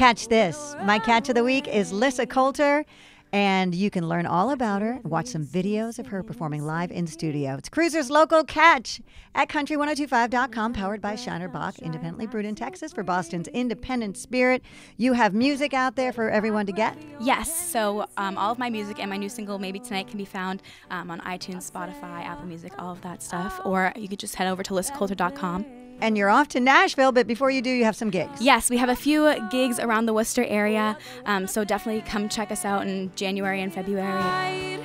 catch this. My catch of the week is Lyssa Coulter. And you can learn all about her and watch some videos of her performing live in studio. It's Kruser's local catch at country1025.com, powered by Shiner Bock, independently brewed in Texas for Boston's independent spirit. You have music out there for everyone to get? Yes. So um, all of my music and my new single, Maybe Tonight, can be found um, on iTunes, Spotify, Apple Music, all of that stuff. Or you could just head over to lyssacoulter.com. And you're off to Nashville, but before you do, you have some gigs. Yes, we have a few gigs around the Worcester area, um, so definitely come check us out in January and February.